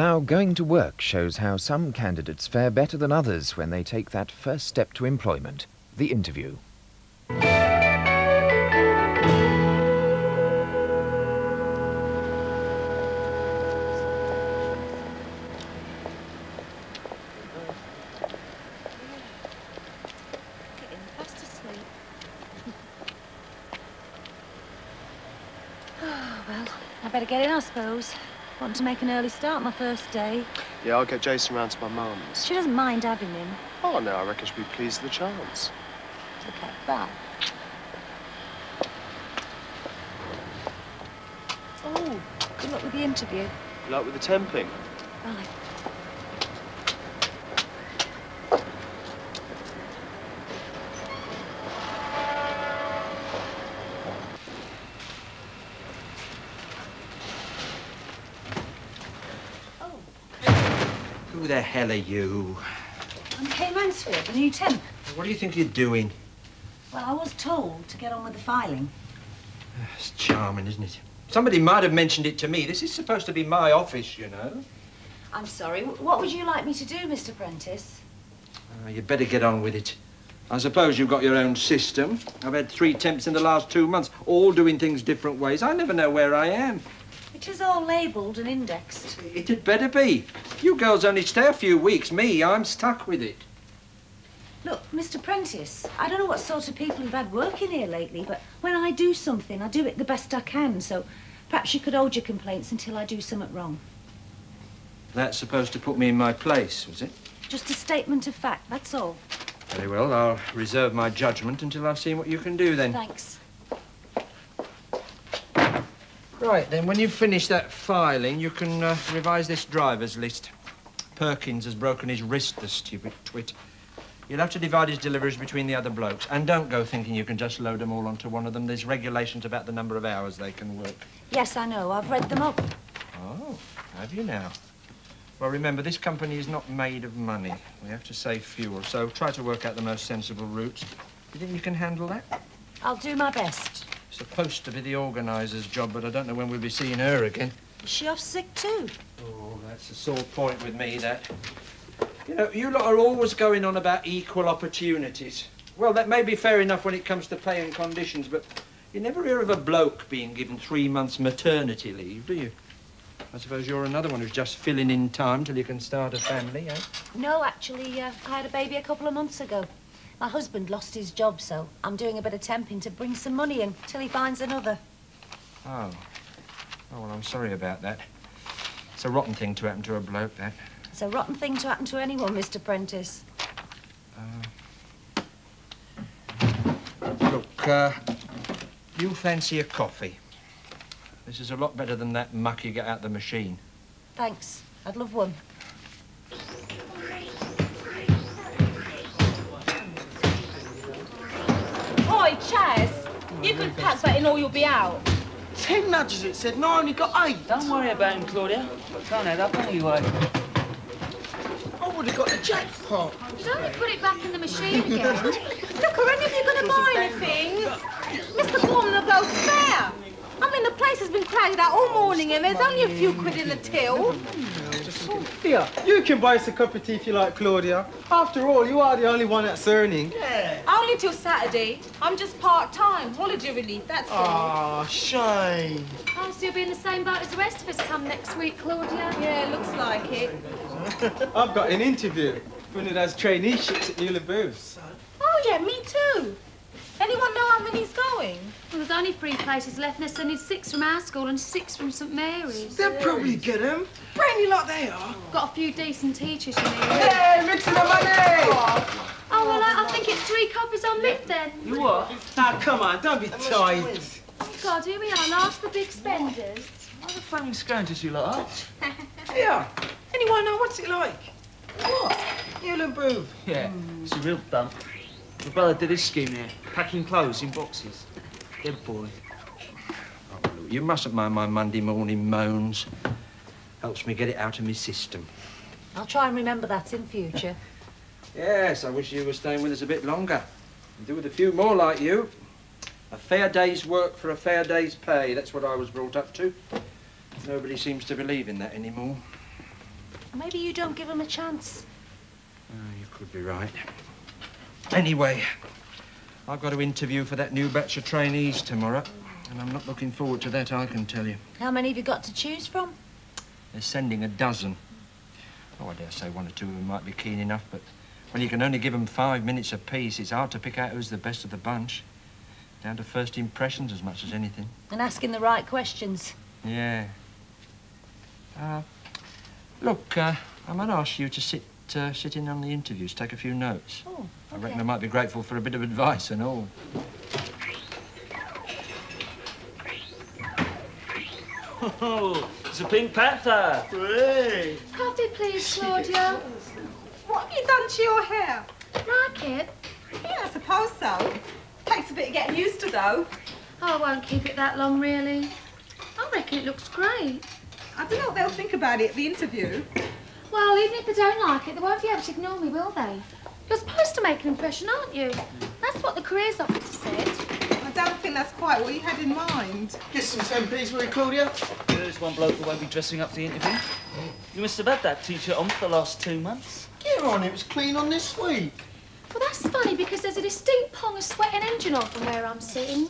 Now going to work shows how some candidates fare better than others when they take that first step to employment, the interview. Oh, well, I better get in, I suppose. Want to make an early start my first day. Yeah, I'll get Jason round to my mum's. She doesn't mind having him. Oh, no, I reckon she'll be pleased with the chance. Okay, bye. Oh, good luck with the interview. Good luck with the temping. Bye. The hell are you? I'm Kay Mansfield, the new temp. What do you think you're doing? Well, I was told to get on with the filing. It's charming, isn't it? Somebody might have mentioned it to me. This is supposed to be my office, you know. I'm sorry. What would you like me to do, Mr. Prentice? Uh, you'd better get on with it. I suppose you've got your own system. I've had three temps in the last two months, all doing things different ways. I never know where I am. It is all labelled and indexed. It had better be. You girls only stay a few weeks. Me, I'm stuck with it. Look, Mr. Prentice, I don't know what sort of people you've had working here lately, but when I do something, I do it the best I can, so perhaps you could hold your complaints until I do something wrong. That's supposed to put me in my place, was it? Just a statement of fact, that's all. Very well, I'll reserve my judgment until I've seen what you can do then. Thanks. Right, then, when you've finished that filing, you can uh, revise this driver's list. Perkins has broken his wrist, the stupid twit. You'll have to divide his deliveries between the other blokes. And don't go thinking you can just load them all onto one of them. There's regulations about the number of hours they can work. Yes, I know. I've read them up. Oh, have you now? Well, remember, this company is not made of money. We have to save fuel, so try to work out the most sensible routes. Do you think you can handle that? I'll do my best. Supposed to be the organiser's job, but I don't know when we'll be seeing her again. Is she off sick too? Oh, that's a sore point with me, that. You know, you lot are always going on about equal opportunities. Well, that may be fair enough when it comes to pay and conditions, but you never hear of a bloke being given three months maternity leave, do you? I suppose you're another one who's just filling in time till you can start a family, eh? No, actually, uh, I had a baby a couple of months ago. My husband lost his job, so I'm doing a bit of temping to bring some money in till he finds another. Oh. Oh, well, I'm sorry about that. It's a rotten thing to happen to a bloke, that. It's a rotten thing to happen to anyone, Mr. Prentice. Look, uh, you fancy a coffee? This is a lot better than that muck you get out the machine. Thanks. I'd love one. You could pack that in or you'll be out. Ten nudges it said, and I only got eight. Don't worry about him, Claudia. Can't add up anyway. I would have got the jackpot. You'd only put it back in the machine again. Look, are any of you going to buy anything? Mr. Gorman will go spare. I mean, the place has been crowded out all morning and there's only a few quid in the till. Here, you can buy us a cup of tea if you like, Claudia. After all, you are the only one that's earning. Yeah. Only till Saturday. I'm just part-time, holiday relief, that's all. Ah, shame. Oh, so you'll be in the same boat as the rest of us come next week, Claudia? Yeah, looks like it. I've got an interview. One of those traineeships at Newell and Booths. Oh, yeah, me too. Anyone know how many's going? Well, there's only three places left, and there's only six from our school and six from St Mary's. They'll probably get them. Brainy like they are. Got a few decent teachers, you know. Hey, mixing the money! Oh, well, I, I think it's three copies on Mick then. You what? Now, come on, don't be tight. Oh, God, here we are, last the big spenders. Why the flaming scoundrels you lot up? Here, anyone know what's it like? What? Newell and Booth. Yeah, it's a real dump. My brother did his scheme here, packing clothes in boxes. Good boy. Oh, look, you mustn't mind my Monday morning moans. Helps me get it out of my system. I'll try and remember that in future. Yes, I wish you were staying with us a bit longer. And do with a few more like you. A fair day's work for a fair day's pay. That's what I was brought up to. Nobody seems to believe in that anymore. Maybe you don't give him a chance. Oh, you could be right. Anyway, I've got to interview for that new batch of trainees tomorrow, and I'm not looking forward to that, I can tell you. How many have you got to choose from? They're sending a dozen. Oh, I dare say one or two of them might be keen enough, but when you can only give them five minutes apiece, it's hard to pick out who's the best of the bunch. Down to first impressions as much as anything. And asking the right questions. Yeah. Uh, look, uh, I might ask you to sit uh, sit in on the interviews, take a few notes. Oh, I reckon I might be grateful for a bit of advice and all. Oh, it's a Pink Panther. Hey. Coffee, please, Claudia. What have you done to your hair? Like it? Yeah, I suppose so. Takes a bit of getting used to, though. Oh, I won't keep it that long, really. I reckon it looks great. I don't know what they'll think about it at the interview. Well, even if they don't like it, they won't be able to ignore me, will they? You're to make an impression, aren't you? That's what the careers officer said. I don't think that's quite what you had in mind. Get some 10p's, will you, Claudia? There's one bloke who won't be dressing up for the interview. You must have had that t-shirt on for the last two months. Get on, it was clean on this week. Well, that's funny because there's a distinct pong of sweat and engine oil from where I'm sitting.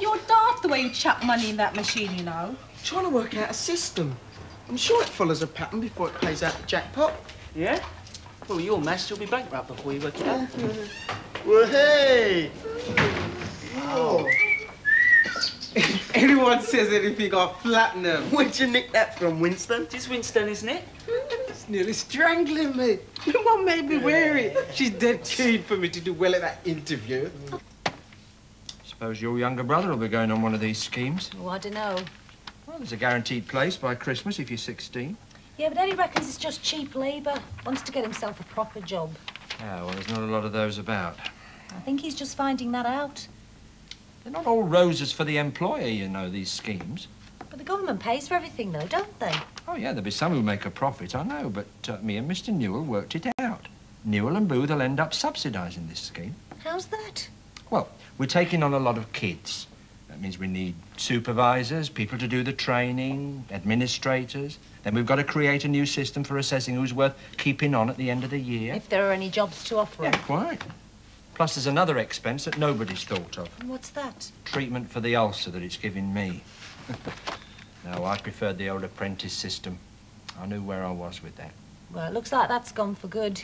You're daft the way you chuck money in that machine, you know. Trying to work out a system. I'm sure it follows a pattern before it pays out the jackpot. Yeah? Well, you're messed. You'll be bankrupt before you work it out. Well, hey! Oh. If anyone says anything, I'll flatten them. Where'd you nick that from, Winston? It is Winston, isn't it? It's nearly strangling me. What made me wear it? She's dead keen for me to do well at that interview. Suppose your younger brother will be going on one of these schemes. Oh, I don't know. Well, there's a guaranteed place by Christmas if you're 16. Yeah, but Eddie reckons it's just cheap labour. Wants to get himself a proper job. Yeah, well, there's not a lot of those about. I think he's just finding that out. They're not all roses for the employer, you know, these schemes. But the government pays for everything, though, don't they? Oh, yeah, there'll be some who make a profit, I know, but uh, me and Mr. Newell worked it out. Newell and Booth will end up subsidising this scheme. How's that? Well, we're taking on a lot of kids. That means we need supervisors, people to do the training, administrators. Then we've got to create a new system for assessing who's worth keeping on at the end of the year. If there are any jobs to offer Yeah, quite. Plus, there's another expense that nobody's thought of. What's that? Treatment for the ulcer that it's giving me. no, I preferred the old apprentice system. I knew where I was with that. Well, it looks like that's gone for good.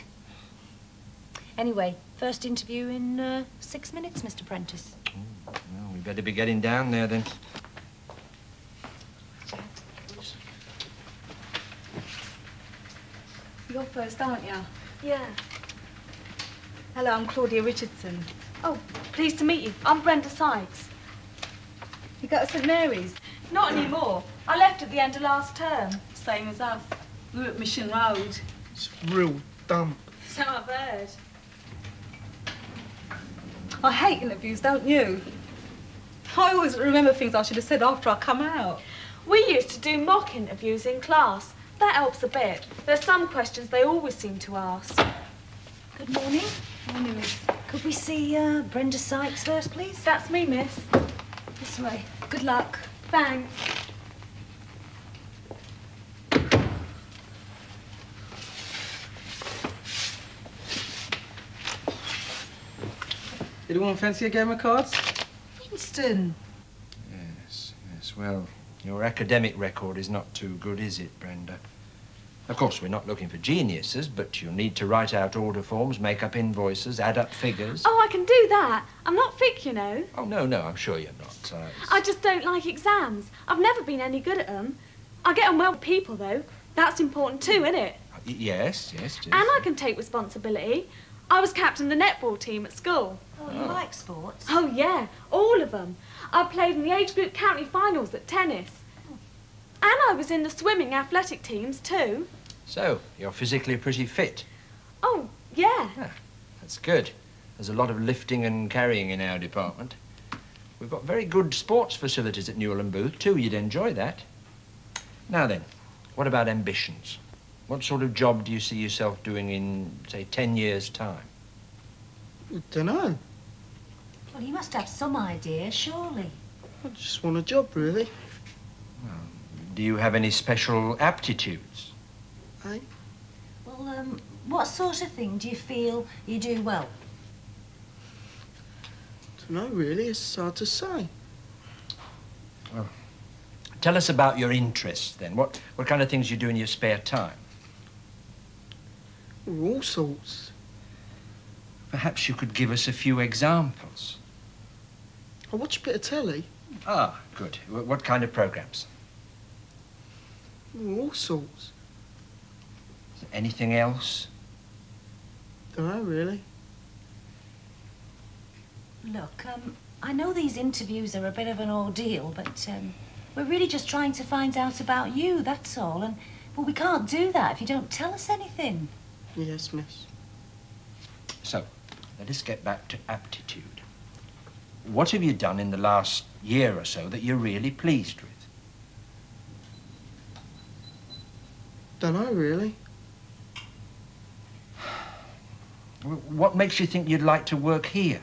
Anyway, first interview in uh, six minutes, Mr. Prentice. Well, we better be getting down there then. You're first, aren't you? Yeah. Hello, I'm Claudia Richardson. Oh, pleased to meet you. I'm Brenda Sykes. You go to St Mary's? Not anymore. I left at the end of last term. Same as us. We were at Mission Road. It's real dumb. So I've heard. I hate interviews, don't you? I always remember things I should have said after I come out. We used to do mock interviews in class. That helps a bit. There's some questions they always seem to ask. Good morning. Morning, miss. Could we see uh, Brenda Sykes first, please? That's me, miss. This way. Good luck. Thanks. Anyone fancy a game of cards? Winston. Yes, yes. Well, your academic record is not too good, is it, Brenda? Of course, we're not looking for geniuses, but you'll need to write out order forms, make up invoices, add up figures. Oh, I can do that. I'm not thick, you know. Oh, no, no, I'm sure you're not. Uh, I just don't like exams. I've never been any good at them. I get on well with people, though. That's important too, isn't it? yes, yes, yes. And I can take responsibility. I was captain of the netball team at school. Oh, you oh. like sports? Oh, yeah, all of them. I played in the age group county finals at tennis. Hmm. And I was in the swimming athletic teams too. So, you're physically pretty fit. Oh, yeah. Ah, that's good. There's a lot of lifting and carrying in our department. We've got very good sports facilities at Newell and Booth, too. You'd enjoy that. Now then, what about ambitions? What sort of job do you see yourself doing in, say, 10 years' time? I don't know. Well, you must have some idea, surely. I just want a job, really. Do you have any special aptitudes? I... Well, um, what sort of thing do you feel you do well? Don't know, really. It's hard to say. Well, tell us about your interests then. What, what kind of things you do in your spare time? All sorts. Perhaps you could give us a few examples. I watch a bit of telly. Ah, good. What kind of programs? All sorts. Anything else? Don't know, really. Look, um, I know these interviews are a bit of an ordeal, but um, we're really just trying to find out about you, that's all. And But we can't do that if you don't tell us anything. Yes, miss. So, let us get back to aptitude. What have you done in the last year or so that you're really pleased with? Don't know, really. What makes you think you'd like to work here?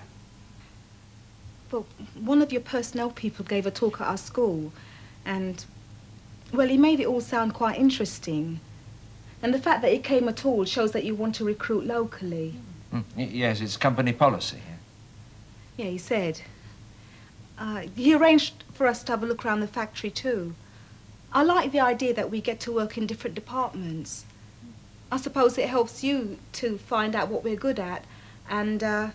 Well, one of your personnel people gave a talk at our school, and, well, he made it all sound quite interesting. And the fact that he came at all shows that you want to recruit locally. Y- Yes, it's company policy. Yeah, he said. Uh, he arranged for us to have a look around the factory too. I like the idea that we get to work in different departments. I suppose it helps you to find out what we're good at, and uh,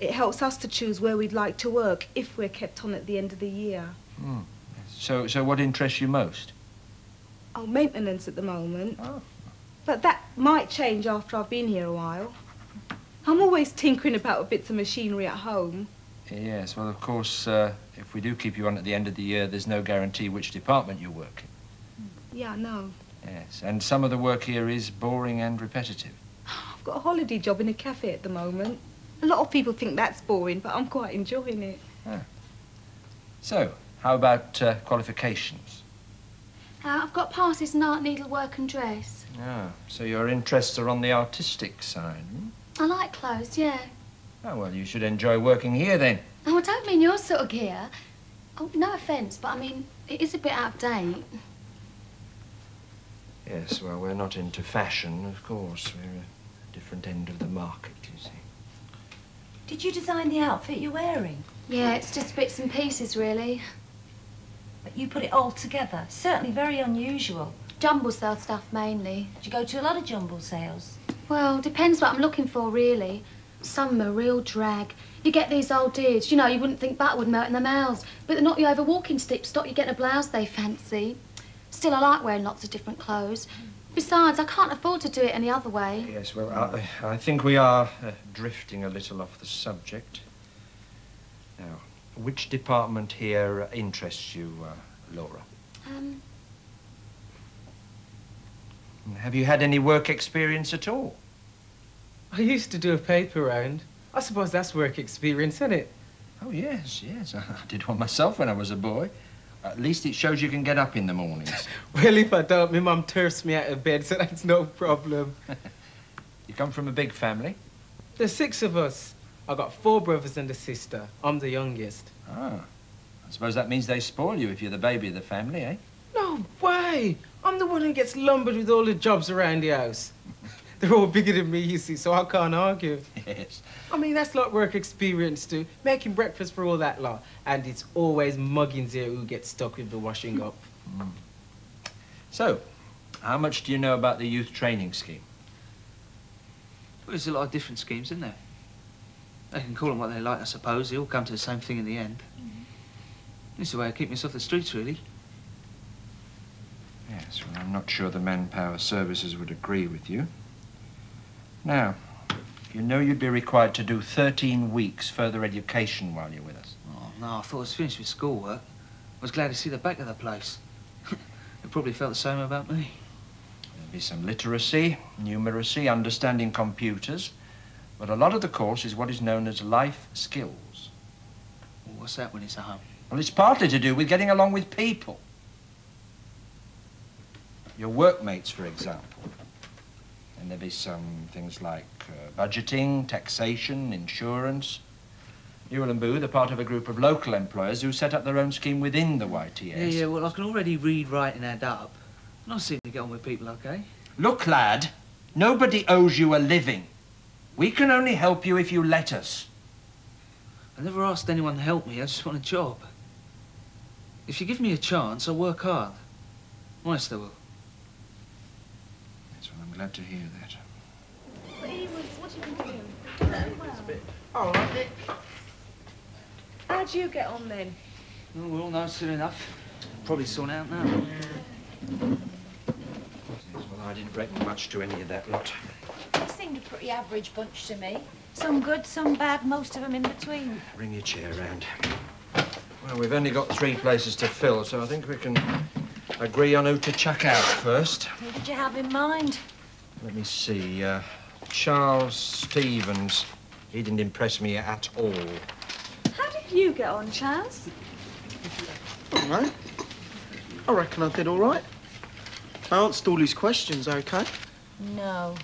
it helps us to choose where we'd like to work if we're kept on at the end of the year. Hmm. So, so what interests you most? Oh, maintenance at the moment. But that might change after I've been here a while. I'm always tinkering about with bits of machinery at home. Yes, well, of course, uh, if we do keep you on at the end of the year, there's no guarantee which department you work in. Yeah, I know. Yes, and some of the work here is boring and repetitive. I've got a holiday job in a cafe at the moment. A lot of people think that's boring, but I'm quite enjoying it. Ah. So, how about uh, qualifications? Uh, I've got passes in art, needlework and dress. Ah, so your interests are on the artistic side. hmm? I like clothes, yeah. Oh, well, you should enjoy working here then. Oh, I don't mean your sort of gear. Oh, no offence, but I mean, it is a bit out of date. Yes, well, we're not into fashion, of course. We're a different end of the market, you see. Did you design the outfit you're wearing? Yeah, it's just bits and pieces, really. But you put it all together. Certainly very unusual. Jumble sale stuff, mainly. Do you go to a lot of jumble sales? Well, depends what I'm looking for, really. Some are real drag. You get these old dudes, you know, you wouldn't think butter would melt in their mouths, but they're not you over walking stick stop you getting a blouse they fancy. Still, I like wearing lots of different clothes. Besides, I can't afford to do it any other way. Yes, well, I, I think we are uh, drifting a little off the subject. Now, which department here uh, interests you, uh, Laura? Um, Have you had any work experience at all? I used to do a paper round. I suppose that's work experience, isn't it? Oh, yes, yes. I did one myself when I was a boy. At least it shows you can get up in the mornings. Well, if I don't, my mum turfs me out of bed, so that's no problem. you come from a big family? There's six of us. I got four brothers and a sister. I'm the youngest. Ah. I suppose that means they spoil you if you're the baby of the family, eh? No way! I'm the one who gets lumbered with all the jobs around the house. They're all bigger than me, you see, so I can't argue. Yes. I mean, that's like work experience too. Making breakfast for all that lot. And it's always muggins here who gets stuck with the washing up. So, how much do you know about the youth training scheme? Well, there's a lot of different schemes, isn't there? They can call them what they like, I suppose. They all come to the same thing in the end. Mm-hmm. It's the way I keep myself off the streets, really. Yes, well, I'm not sure the manpower services would agree with you. Now, you know you'd be required to do 13 weeks further education while you're with us. Oh, no, I thought I was finished with schoolwork. I was glad to see the back of the place. it probably felt the same about me. There'll be some literacy, numeracy, understanding computers, but a lot of the course is what is known as life skills. Well, what's that when it's at home? Well, it's partly to do with getting along with people. Your workmates, for example. And there'll be some things like uh, budgeting, taxation, insurance. Newell and Booth, they're part of a group of local employers who set up their own scheme within the YTS. Yeah, yeah, well, I can already read, write, and add up. And I seem to get on with people okay. Look, lad, nobody owes you a living. We can only help you if you let us. I never asked anyone to help me. I just want a job. If you give me a chance, I'll work hard. Honest, I will. Yes, well, I'm glad to hear that. All right, Nick. How'd you get on then? Oh, we're all nice soon enough. Probably sorted out now. Yes, well, I didn't reckon much to any of that lot. They seemed a pretty average bunch to me. Some good, some bad, most of them in between. Bring your chair round. Well, we've only got three places to fill, so I think we can agree on who to chuck out first. Who did you have in mind? Let me see. Uh, Charles Stevens. He didn't impress me at all. How did you get on, Chaz? All right. I reckon I did all right. I answered all his questions, okay? No.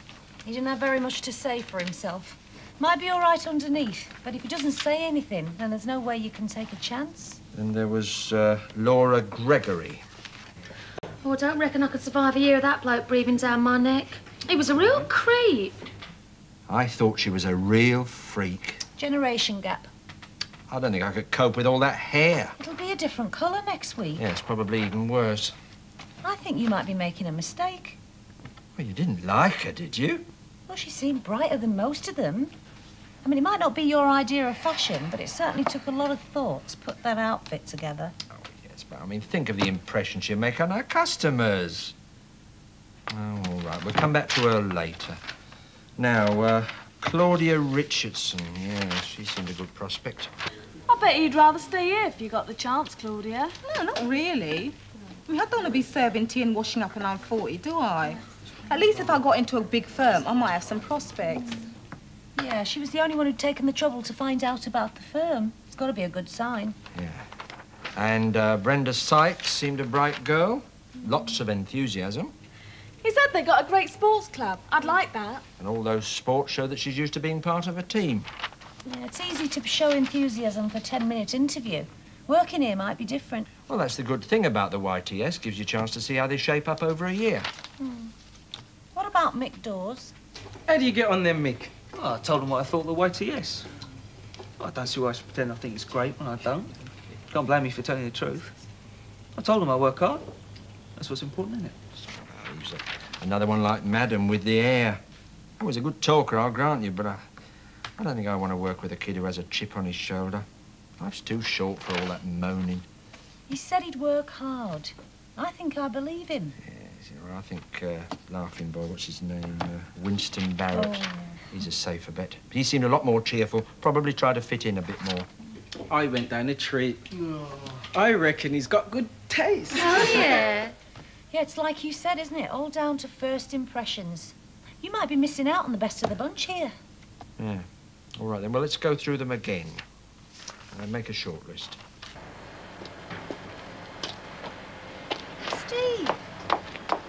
He didn't have very much to say for himself. Might be all right underneath, but if he doesn't say anything, then there's no way you can take a chance. Then there was uh, Laura Gregory. Oh, I don't reckon I could survive a year of that bloke breathing down my neck. He was a real creep. I thought she was a real freak. Generation gap. I don't think I could cope with all that hair. It'll be a different colour next week. Yeah, it's probably even worse. I think you might be making a mistake. Well, you didn't like her, did you? Well, she seemed brighter than most of them. I mean, it might not be your idea of fashion, but it certainly took a lot of thought to put that outfit together. Oh, yes, but I mean, think of the impression she'll make on our customers. Oh, all right, we'll come back to her later. Now, uh, Claudia Richardson. Yeah, she seemed a good prospect. I bet you'd rather stay here if you got the chance, Claudia. No, not really. I mean, I don't want to be serving tea and washing up when I'm 40, do I? At least if I got into a big firm, I might have some prospects. Yeah, she was the only one who'd taken the trouble to find out about the firm. It's got to be a good sign. Yeah. And uh, Brenda Sykes seemed a bright girl. Lots of enthusiasm. He said they got a great sports club. I'd like that. And all those sports show that she's used to being part of a team. Yeah, it's easy to show enthusiasm for a 10-minute interview. Working here might be different. Well, that's the good thing about the YTS. Gives you a chance to see how they shape up over a year. What about Mick Dawes? How do you get on then, Mick? Well, I told him what I thought of the YTS. I don't see why I should pretend I think it's great when I don't. Can't blame me for telling the truth. I told him I work hard. That's what's important, isn't it? Who's uh, Another one like Madam with the air. I was a good talker, I'll grant you, but I, I don't think I want to work with a kid who has a chip on his shoulder. Life's too short for all that moaning. He said he'd work hard. I think I believe him. Yes, well, I think uh, Laughing Boy, what's his name? Uh, Winston Barrett. Oh. He's a safer bet. He seemed a lot more cheerful. Probably tried to fit in a bit more. I went down a treat. I reckon he's got good taste. Oh, yeah. Yeah, it's like you said, isn't it? All down to first impressions. You might be missing out on the best of the bunch here. Yeah. All right, then. Well, let's go through them again. And make a short list. Steve.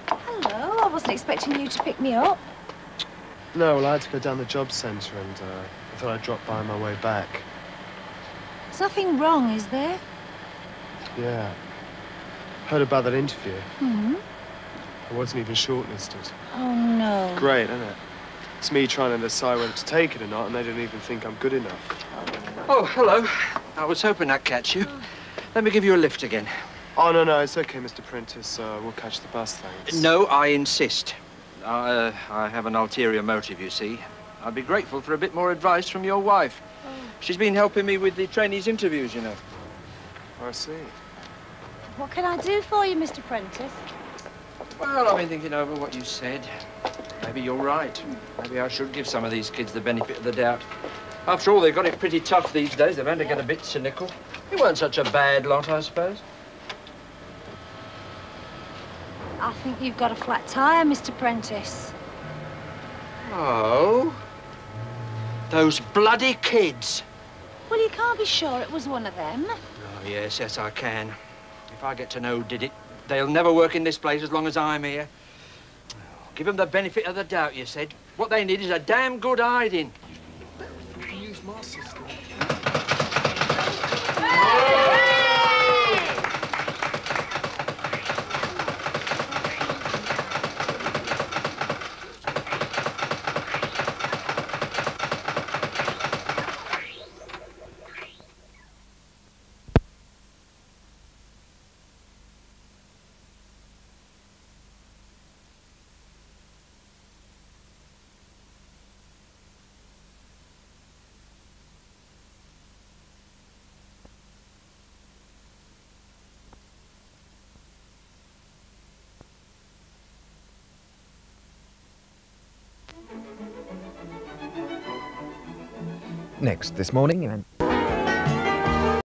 Hello. I wasn't expecting you to pick me up. No, well, I had to go down the job centre and uh, I thought I'd drop by on my way back. There's nothing wrong, is there? Yeah. Heard about that interview. Hmm. I wasn't even shortlisted. Oh, no. Great, isn't it? It's me trying to decide whether to take it or not, and they don't even think I'm good enough. Oh, hello. I was hoping I'd catch you. Let me give you a lift again. Oh, no, no, it's okay, Mr. Prentice. Uh, we'll catch the bus, thanks. No, I insist. Uh, I have an ulterior motive, you see. I'd be grateful for a bit more advice from your wife. She's been helping me with the trainees' interviews, you know. I see. What can I do for you, Mr. Prentice? Well, I've been thinking over what you said. Maybe you're right. Maybe I should give some of these kids the benefit of the doubt. After all, they've got it pretty tough these days. They've bound to get a bit cynical. They weren't such a bad lot, I suppose. I think you've got a flat tire, Mr. Prentice. Oh? Those bloody kids. Well, you can't be sure it was one of them. Oh, yes, yes, I can. If I get to know who did it, they'll never work in this place as long as I'm here. Give them the benefit of the doubt, you said. What they need is a damn good hiding. Use my system. Next this morning, and